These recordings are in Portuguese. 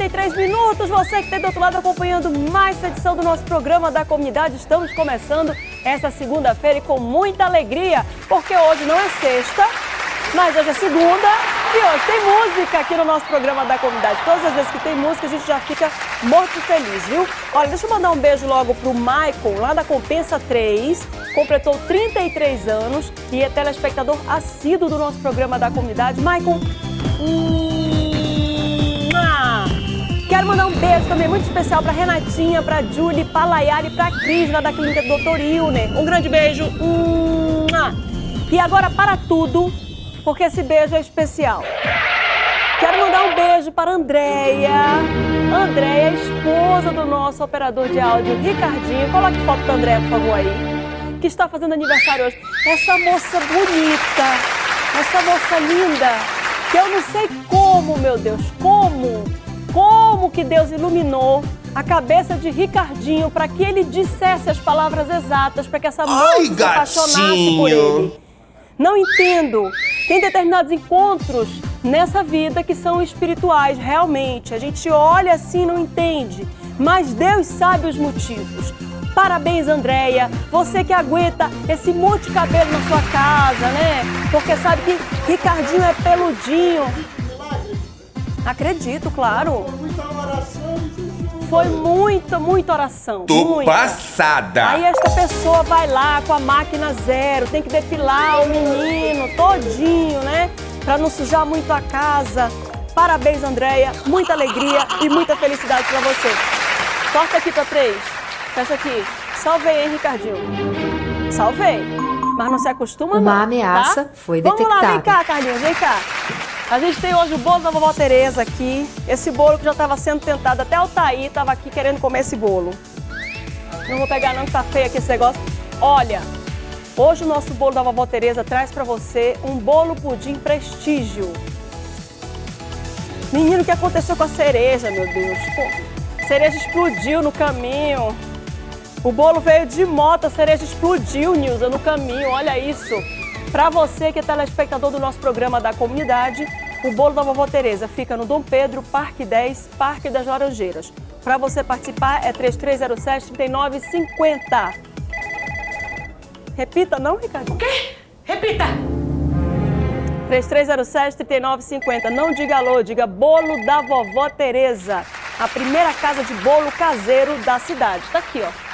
53 minutos. Você que está do outro lado acompanhando mais essa edição do nosso programa da comunidade. Estamos começando essa segunda-feira e com muita alegria, porque hoje não é sexta, mas hoje é segunda e hoje tem música aqui no nosso programa da comunidade. Todas as vezes que tem música, a gente já fica morto feliz, viu? Olha, deixa eu mandar um beijo logo pro Maicon, lá da Compensa 3. Completou 33 anos e é telespectador assíduo do nosso programa da comunidade. Maicon, Quero mandar um beijo também muito especial para Renatinha, para Julie, para Layara e para Cris, lá da clínica do Dr. Ilner. Um grande beijo. E agora para tudo, porque esse beijo é especial. Quero mandar um beijo para Andréia. Andréia, esposa do nosso operador de áudio, Ricardinho. Coloque foto da Andréia, por favor, aí. Que está fazendo aniversário hoje. Essa moça bonita, essa moça linda, que eu não sei como, meu Deus, como como que Deus iluminou a cabeça de Ricardinho para que ele dissesse as palavras exatas para que essa moça Ai, se apaixonasse por ele. Não entendo. Tem determinados encontros nessa vida que são espirituais, realmente. A gente olha assim e não entende. Mas Deus sabe os motivos. Parabéns, Andréia. Você que aguenta esse monte de cabelo na sua casa, né? Porque sabe que Ricardinho é peludinho. Acredito, claro. Foi muita oração. Foi muita, muita oração. Tô muita. passada. Aí esta pessoa vai lá com a máquina zero, tem que depilar o menino todinho, né? Pra não sujar muito a casa. Parabéns, Andréia. Muita alegria e muita felicidade pra você. Corta aqui pra três. Fecha aqui. Salvei, hein, Ricardinho? Salvei. Mas não se acostuma, Uma não, ameaça tá? foi detectada. Vamos lá, vem cá, Carlinhos, vem cá. A gente tem hoje o bolo da vovó Tereza aqui. Esse bolo que já estava sendo tentado, até o Taí estava aqui querendo comer esse bolo. Não vou pegar não, que tá feio aqui esse negócio. Olha, hoje o nosso bolo da vovó Tereza traz para você um bolo pudim prestígio. Menino, o que aconteceu com a cereja, meu Deus? A cereja explodiu no caminho. O bolo veio de moto, a cereja explodiu, Nilza, no caminho. Olha isso. Para você que é telespectador do nosso programa da comunidade, o bolo da vovó Tereza fica no Dom Pedro, Parque 10, Parque das Laranjeiras. Para você participar é 3307-3950. Repita, não, Ricardo? O quê? Repita! 3307-3950. Não diga alô, diga bolo da vovó Tereza. A primeira casa de bolo caseiro da cidade. Tá aqui, ó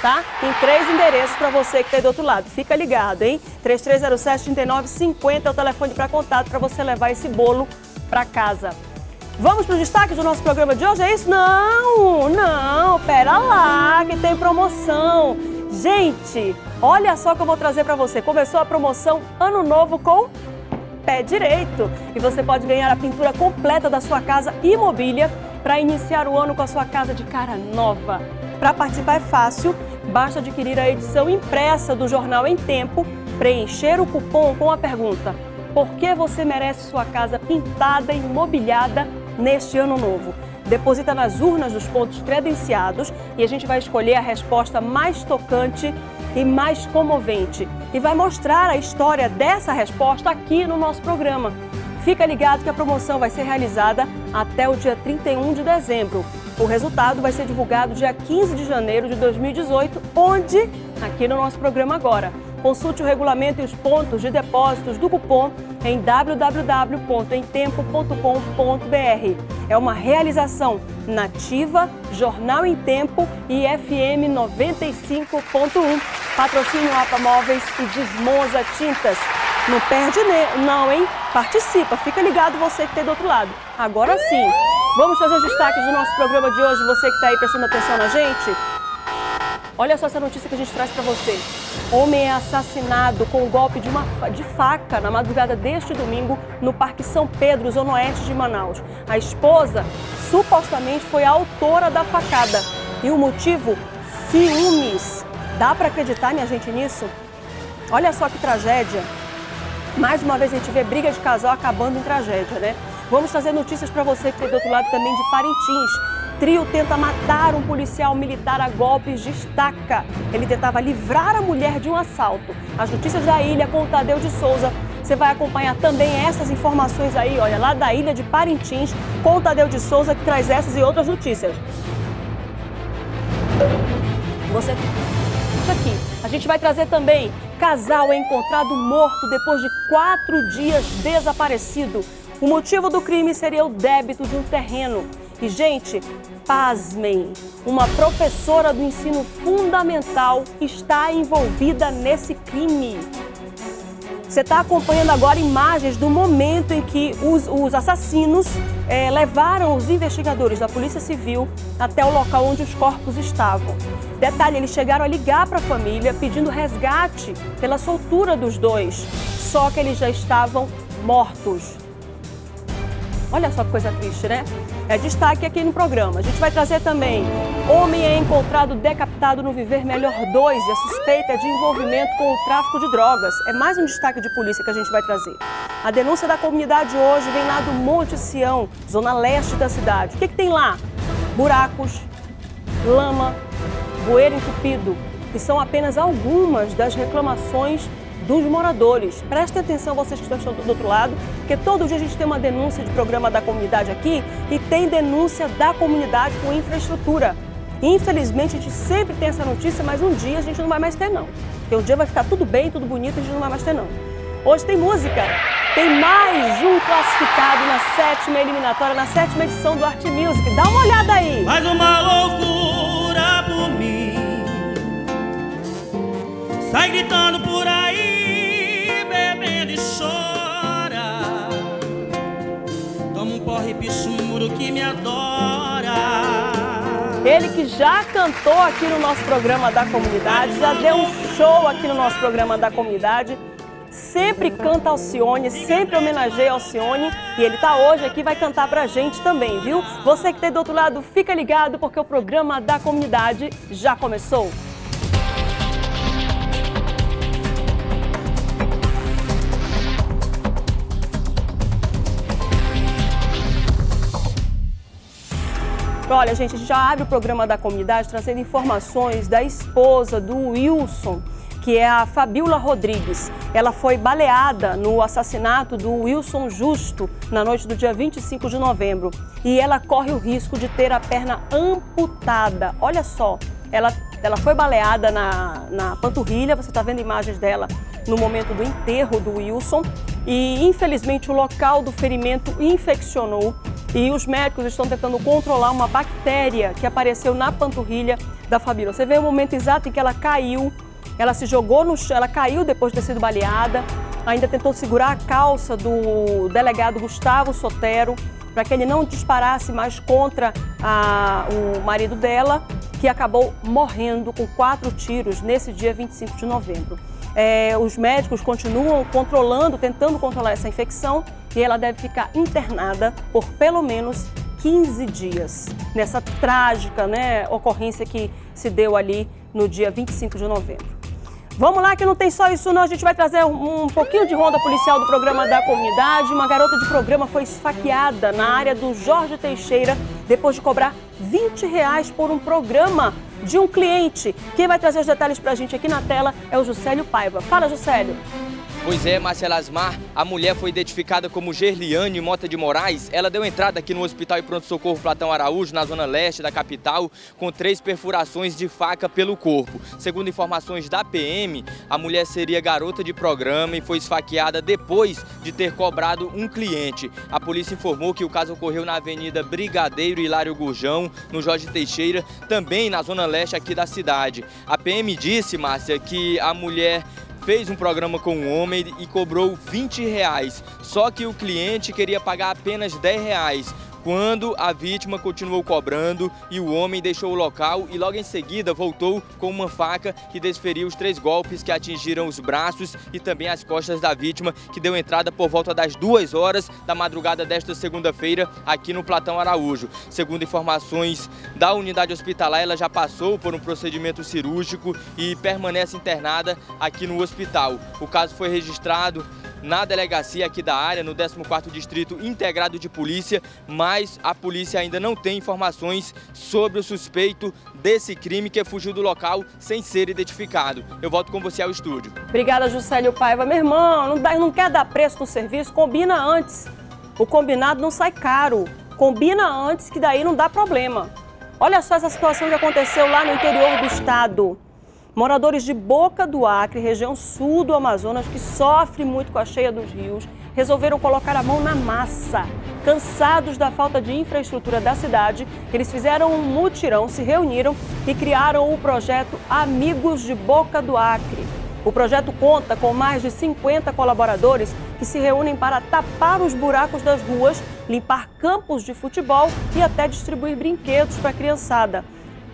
tá? Tem três endereços para você que está aí do outro lado. Fica ligado, hein? 3307-3950 é o telefone para contato para você levar esse bolo para casa. Vamos para os destaques do nosso programa de hoje, é isso? Não, não, pera lá, que tem promoção. Gente, olha só que eu vou trazer para você. Começou a promoção Ano Novo com pé direito. E você pode ganhar a pintura completa da sua casa e mobília para iniciar o ano com a sua casa de cara nova. Para participar é fácil, basta adquirir a edição impressa do jornal em tempo, preencher o cupom com a pergunta: Por que você merece sua casa pintada e mobiliada neste ano novo? Deposita nas urnas dos pontos credenciados e a gente vai escolher a resposta mais tocante e mais comovente e vai mostrar a história dessa resposta aqui no nosso programa. Fica ligado que a promoção vai ser realizada até o dia 31 de dezembro. O resultado vai ser divulgado dia 15 de janeiro de 2018, onde? Aqui no nosso programa agora. Consulte o regulamento e os pontos de depósitos do cupom em www.emtempo.com.br. É uma realização nativa, Jornal em Tempo e FM 95.1. Patrocínio APA Móveis e Desmoza Tintas. Não perde não, hein? Participa, fica ligado você que tem do outro lado. Agora sim. Vamos fazer os destaques do nosso programa de hoje, você que está aí prestando atenção na gente. Olha só essa notícia que a gente traz para você. Homem é assassinado com o um golpe de, uma, de faca na madrugada deste domingo no Parque São Pedro, zona oeste de Manaus. A esposa supostamente foi a autora da facada. E o motivo? Ciúmes. Dá para acreditar, minha gente, nisso? Olha só que tragédia. Mais uma vez a gente vê briga de casal acabando em tragédia, né? Vamos trazer notícias para você que tem do outro lado também de Parintins. Trio tenta matar um policial militar a golpes de estaca. Ele tentava livrar a mulher de um assalto. As notícias da ilha com o Tadeu de Souza. Você vai acompanhar também essas informações aí, olha, lá da ilha de Parintins, com o Tadeu de Souza, que traz essas e outras notícias. Você aqui. A gente vai trazer também casal é encontrado morto depois de quatro dias desaparecido. O motivo do crime seria o débito de um terreno. E, gente, pasmem, uma professora do ensino fundamental está envolvida nesse crime. Você está acompanhando agora imagens do momento em que os, os assassinos é, levaram os investigadores da Polícia Civil até o local onde os corpos estavam. Detalhe, eles chegaram a ligar para a família pedindo resgate pela soltura dos dois, só que eles já estavam mortos. Olha só que coisa triste, né? É destaque aqui no programa. A gente vai trazer também: homem é encontrado decapitado no Viver Melhor 2 e a suspeita é de envolvimento com o tráfico de drogas. É mais um destaque de polícia que a gente vai trazer. A denúncia da comunidade hoje vem lá do Monte Sião, zona leste da cidade. O que, que tem lá? Buracos, lama, bueiro entupido, que são apenas algumas das reclamações dos moradores. Prestem atenção vocês que estão do outro lado, porque todo dia a gente tem uma denúncia de programa da comunidade aqui e tem denúncia da comunidade com infraestrutura. Infelizmente a gente sempre tem essa notícia, mas um dia a gente não vai mais ter não. Porque um dia vai ficar tudo bem, tudo bonito, a gente não vai mais ter não. Hoje tem música. Tem mais um classificado na sétima eliminatória, na sétima edição do Art Music. Dá uma olhada aí. Mais uma loucura por mim. Sai gritando por aí. Adora. Ele que já cantou aqui no nosso programa da comunidade, já deu um show aqui no nosso programa da comunidade. Sempre canta Alcione, sempre homenageia Alcione e ele está hoje aqui vai cantar pra gente também, viu? Você que está do outro lado, fica ligado porque o programa da comunidade já começou. Olha, gente, a gente já abre o programa da comunidade trazendo informações da esposa do Wilson, que é a Fabiola Rodrigues. Ela foi baleada no assassinato do Wilson Justo na noite do dia 25 de novembro. E ela corre o risco de ter a perna amputada. Olha só, ela, ela foi baleada na, na panturrilha, você está vendo imagens dela no momento do enterro do Wilson. E infelizmente o local do ferimento infeccionou e os médicos estão tentando controlar uma bactéria que apareceu na panturrilha da Fabíola. Você vê o momento exato em que ela caiu, ela se jogou no chão, ela caiu depois de ter sido baleada, ainda tentou segurar a calça do delegado Gustavo Sotero para que ele não disparasse mais contra a, o marido dela, que acabou morrendo com quatro tiros nesse dia 25 de novembro. É, os médicos continuam controlando, tentando controlar essa infecção e ela deve ficar internada por pelo menos 15 dias nessa trágica né, ocorrência que se deu ali no dia 25 de novembro. Vamos lá que não tem só isso não, a gente vai trazer um, pouquinho de ronda policial do programa da comunidade. Uma garota de programa foi esfaqueada na área do Jorge Teixeira depois de cobrar 20 reais por um programa de um cliente. Quem vai trazer os detalhes para a gente aqui na tela é o Juscelio Paiva. Fala, Juscelio. Pois é, Marcela Asmar, a mulher foi identificada como Gerliane Mota de Moraes. Ela deu entrada aqui no Hospital e Pronto Socorro Platão Araújo, na zona leste da capital, com três perfurações de faca pelo corpo. Segundo informações da PM, a mulher seria garota de programa e foi esfaqueada depois de ter cobrado um cliente. A polícia informou que o caso ocorreu na Avenida Brigadeiro Hilário Gurjão, no Jorge Teixeira, também na zona leste aqui da cidade. A PM disse, Márcia, que a mulher fez um programa com um homem e cobrou 20 reais. Só que o cliente queria pagar apenas 10 reais quando a vítima continuou cobrando e o homem deixou o local e logo em seguida voltou com uma faca que desferiu os três golpes que atingiram os braços e também as costas da vítima, que deu entrada por volta das duas horas da madrugada desta segunda-feira aqui no Platão Araújo. Segundo informações da unidade hospitalar, ela já passou por um procedimento cirúrgico e permanece internada aqui no hospital. O caso foi registrado na delegacia aqui da área, no 14º Distrito Integrado de Polícia, mas a polícia ainda não tem informações sobre o suspeito desse crime que fugiu do local sem ser identificado. Eu volto com você ao estúdio. Obrigada, Juscelio Paiva. Meu irmão, não, dá, não quer dar preço no serviço? Combina antes. O combinado não sai caro. Combina antes, que daí não dá problema. Olha só essa situação que aconteceu lá no interior do estado. Moradores de Boca do Acre, região sul do Amazonas, que sofre muito com a cheia dos rios, resolveram colocar a mão na massa. Cansados da falta de infraestrutura da cidade, eles fizeram um mutirão, se reuniram e criaram o projeto Amigos de Boca do Acre. O projeto conta com mais de 50 colaboradores que se reúnem para tapar os buracos das ruas, limpar campos de futebol e até distribuir brinquedos para a criançada.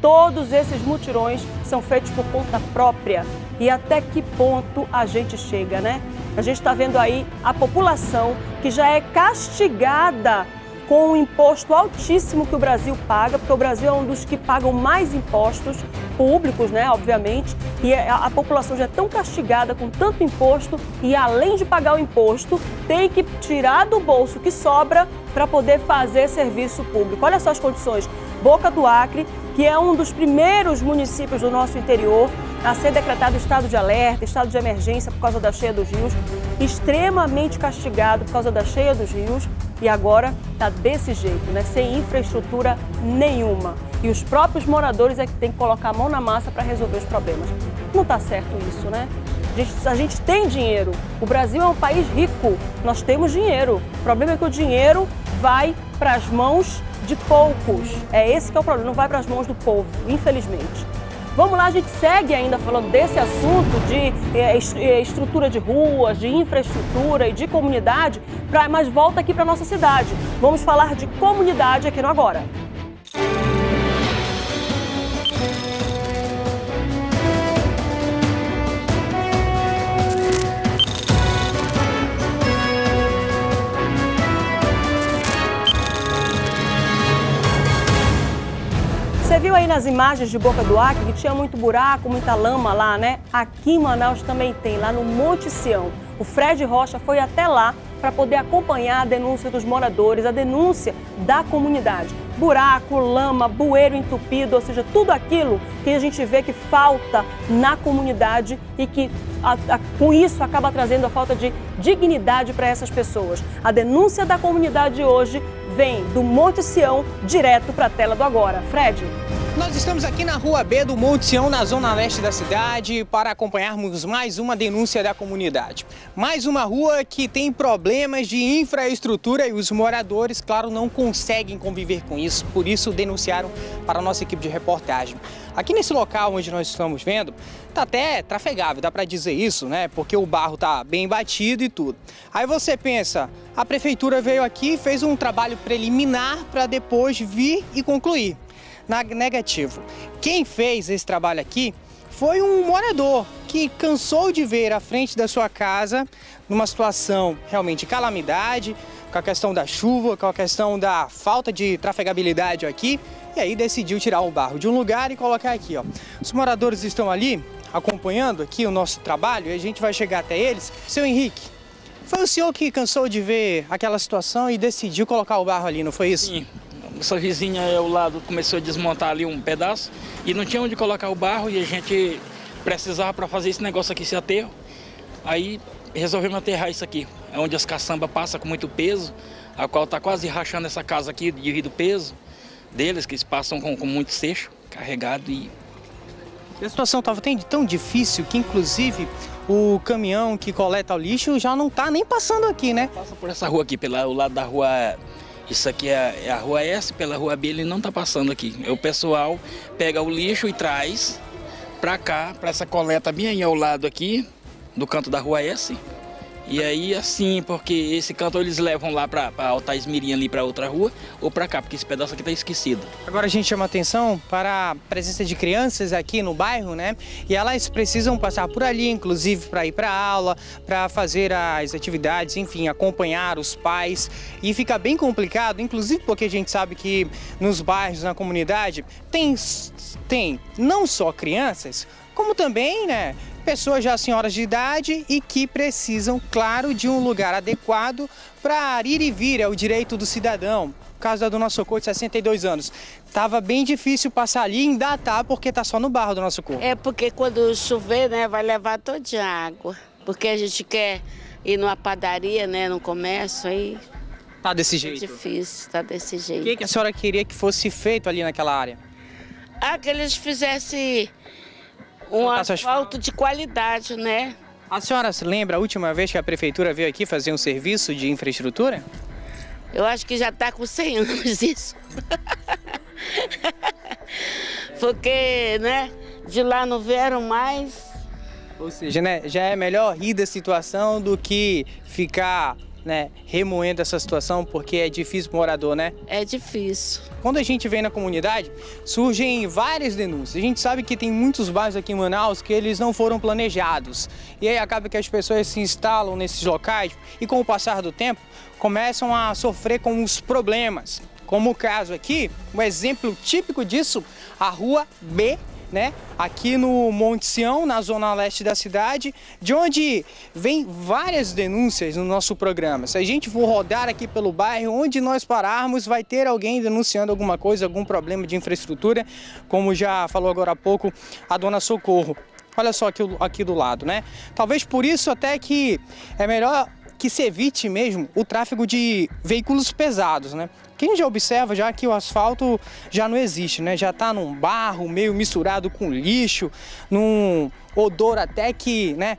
Todos esses mutirões são feitos por conta própria. E até que ponto a gente chega, né? A gente está vendo aí a população que já é castigada com um imposto altíssimo que o Brasil paga, porque o Brasil é um dos que pagam mais impostos públicos, né, obviamente, e a, a, população já é tão castigada com tanto imposto e além de pagar o imposto, tem que tirar do bolso que sobra para poder fazer serviço público. Olha só as condições. Boca do Acre, que é um dos primeiros municípios do nosso interior a ser decretado estado de alerta, estado de emergência por causa da cheia dos rios, extremamente castigado por causa da cheia dos rios e agora está desse jeito, né? sem infraestrutura nenhuma. E os próprios moradores é que tem que colocar a mão na massa para resolver os problemas. Não está certo isso, né? A gente, a gente tem dinheiro. O Brasil é um país rico. Nós temos dinheiro. O problema é que o dinheiro vai para as mãos de poucos. É esse que é o problema. Não vai para as mãos do povo, infelizmente. Vamos lá, a gente segue ainda falando desse assunto de é, é, estrutura de ruas, de infraestrutura e de comunidade, mas volta aqui para nossa cidade. Vamos falar de comunidade aqui no Agora. Você viu aí nas imagens de Boca do Acre que tinha muito buraco, muita lama lá, né? Aqui em Manaus também tem, lá no Monte Sião. O Fred Rocha foi até lá para poder acompanhar a denúncia dos moradores, a denúncia da comunidade. Buraco, lama, bueiro entupido, ou seja, tudo aquilo que a gente vê que falta na comunidade e que a, a, com isso acaba trazendo a falta de dignidade para essas pessoas. A denúncia da comunidade hoje vem do Monte Sião direto para a tela do Agora. Fred. Nós estamos aqui na Rua B do Monte Sião, na zona leste da cidade, para acompanharmos mais uma denúncia da comunidade. Mais uma rua que tem problemas de infraestrutura e os moradores, claro, não conseguem conviver com isso, por isso denunciaram para a nossa equipe de reportagem. Aqui nesse local onde nós estamos vendo, tá até trafegável, dá para dizer isso, né? Porque o barro tá bem batido e tudo. Aí você pensa, a prefeitura veio aqui, fez um trabalho preliminar para depois vir e concluir negativo. Quem fez esse trabalho aqui foi um morador que cansou de ver à frente da sua casa numa situação realmente de calamidade, com a questão da chuva, com a questão da falta de trafegabilidade aqui, e aí decidiu tirar o barro de um lugar e colocar aqui, ó. Os moradores estão ali acompanhando aqui o nosso trabalho e a gente vai chegar até eles. Seu Henrique, foi o senhor que cansou de ver aquela situação e decidiu colocar o barro ali, não foi isso? Sim essa vizinha ao lado começou a desmontar ali um pedaço e não tinha onde colocar o barro e a gente precisava para fazer esse negócio aqui, esse aterro. Aí resolvemos aterrar isso aqui, é onde as caçambas passam com muito peso, a qual está quase rachando essa casa aqui devido ao peso deles, que eles passam com, com muito seixo carregado e... A situação estava tão difícil que inclusive o caminhão que coleta o lixo já não está nem passando aqui, né? Passa por essa rua aqui, pelo lado da rua isso aqui é, é, a rua S, pela rua B ele não está passando aqui. O pessoal pega o lixo e traz para cá, para essa coleta bem aí ao lado aqui, do canto da rua S. E aí assim, porque esse canto eles levam lá para Altais Mirim ali para outra rua ou para cá, porque esse pedaço aqui está esquecido. Agora a gente chama atenção para a presença de crianças aqui no bairro, né? E elas precisam passar por ali, inclusive para ir para aula, para fazer as atividades, enfim, acompanhar os pais. E fica bem complicado, inclusive porque a gente sabe que nos bairros, na comunidade, tem, tem não só crianças, como também, né, pessoas já senhoras de idade e que precisam, claro, de um lugar adequado para ir e vir, é o direito do cidadão. O caso da Dona Socorro, de 62 anos. Tava bem difícil passar ali e ainda tá, porque tá só no barro, Dona Socorro. É porque quando chover, né, vai levar toda a água. Porque a gente quer ir numa padaria, né, no comércio, aí Tá desse é jeito. difícil, tá desse O jeito. que, que a senhora queria que fosse feito ali naquela área? Ah, que eles fizessem um asfalto de qualidade, né? A senhora se lembra a última vez que a prefeitura veio aqui fazer um serviço de infraestrutura? Eu acho que já tá com 100 anos isso. Porque, né, de lá não vieram mais. Ou seja, né, já é melhor rir da situação do que ficar né, remoendo essa situação, porque é difícil pro morador, né? É difícil. Quando a gente vem na comunidade, surgem várias denúncias. A gente sabe que tem muitos bairros aqui em Manaus que eles não foram planejados. E aí acaba que as pessoas se instalam nesses locais e com o passar do tempo começam a sofrer com os problemas. Como o caso aqui, um exemplo típico disso, a rua B né? Aqui no Monte Sião, na zona leste da cidade, de onde vem várias denúncias no nosso programa. Se a gente for rodar aqui pelo bairro, onde nós pararmos, vai ter alguém denunciando alguma coisa, algum problema de infraestrutura, como já falou agora há pouco a dona Socorro. Olha só aqui, aqui do lado, né? Talvez por isso até que é melhor que se evite mesmo o tráfego de veículos pesados, né? Quem já observa já que o asfalto já não existe, né? Já tá num barro meio misturado com lixo, num odor até que, né?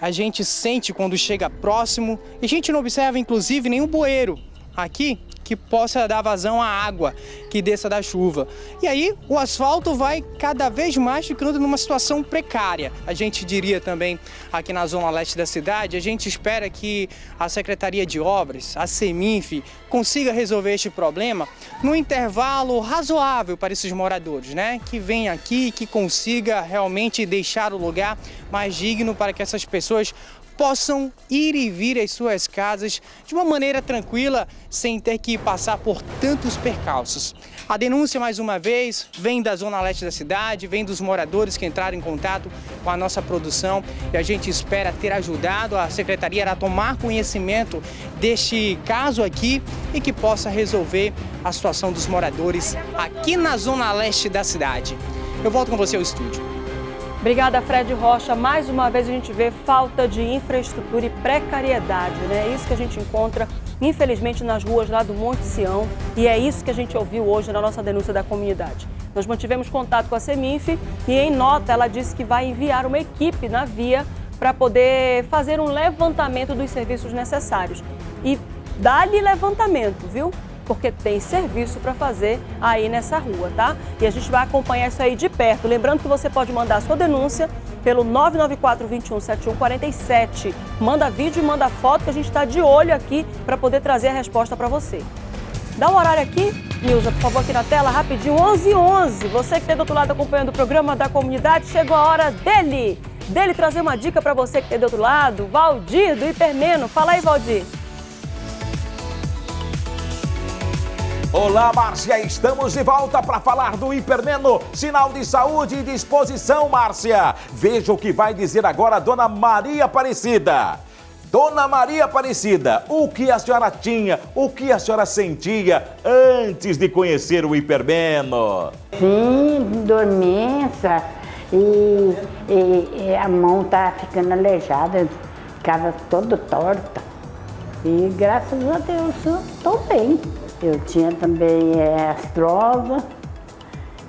A gente sente quando chega próximo. E a gente não observa, inclusive, nenhum bueiro aqui que possa dar vazão à água que desça da chuva. E aí o asfalto vai cada vez mais ficando numa situação precária. A gente diria também aqui na zona leste da cidade, a gente espera que a Secretaria de Obras, a Seminf, consiga resolver este problema num intervalo razoável para esses moradores, né? Que venha aqui, que consiga realmente deixar o lugar mais digno para que essas pessoas possam ir e vir às suas casas de uma maneira tranquila, sem ter que passar por tantos percalços. A denúncia, mais uma vez, vem da zona leste da cidade, vem dos moradores que entraram em contato com a nossa produção e a gente espera ter ajudado a secretaria a tomar conhecimento deste caso aqui e que possa resolver a situação dos moradores aqui na zona leste da cidade. Eu volto com você ao estúdio. Obrigada, Fred Rocha. Mais uma vez a gente vê falta de infraestrutura e precariedade, né? É isso que a gente encontra, infelizmente, nas ruas lá do Monte Sião. E é isso que a gente ouviu hoje na nossa denúncia da comunidade. Nós mantivemos contato com a Seminf e, em nota, ela disse que vai enviar uma equipe na via para poder fazer um levantamento dos serviços necessários. E dá-lhe levantamento, viu? Porque tem serviço para fazer aí nessa rua, tá? E a gente vai acompanhar isso aí de perto. Lembrando que você pode mandar sua denúncia pelo 994 21 7147. Manda vídeo e manda foto que a gente está de olho aqui para poder trazer a resposta para você. Dá um horário aqui, Nilza, por favor, aqui na tela, rapidinho, 11 11 Você que está do outro lado acompanhando o programa da comunidade, chegou a hora dele, dele trazer uma dica para você que está do outro lado, Valdir do Hipermeno. Fala aí, Valdir. Olá, Márcia, estamos de volta para falar do Hipermeno. Sinal de saúde e disposição, Márcia. Veja o que vai dizer agora a dona Maria Aparecida. Dona Maria Aparecida, o que a senhora tinha, o que a senhora sentia antes de conhecer o Hipermeno? Sim, dormência e, e- e a mão tá ficando aleijada, ficava toda torta. E graças a Deus eu estou bem. Eu tinha também é, astrova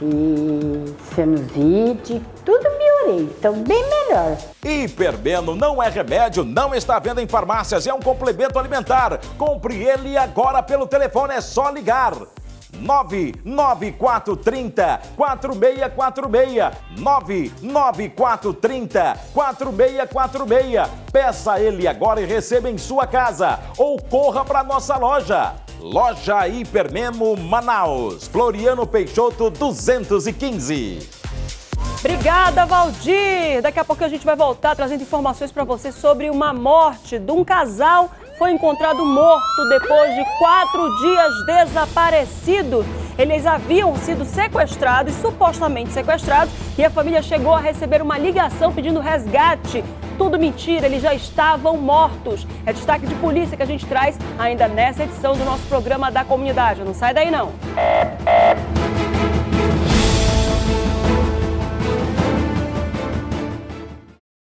e sinusite, tudo piorei, estou bem melhor. Hipermeno não é remédio, não está à venda em farmácias, é um complemento alimentar. Compre ele agora pelo telefone, é só ligar. 99430 4646 99430 4646 Peça ele agora e receba em sua casa ou corra para nossa loja. Loja Hipermemo Manaus, Floriano Peixoto 215. Obrigada, Valdir! Daqui a pouco a gente vai voltar trazendo informações para você sobre uma morte de um casal foi encontrado morto depois de quatro dias desaparecido. Eles haviam sido sequestrados, supostamente sequestrados, e a família chegou a receber uma ligação pedindo resgate. Tudo mentira, eles já estavam mortos. É destaque de polícia que a gente traz ainda nessa edição do nosso programa da comunidade. Não sai daí não.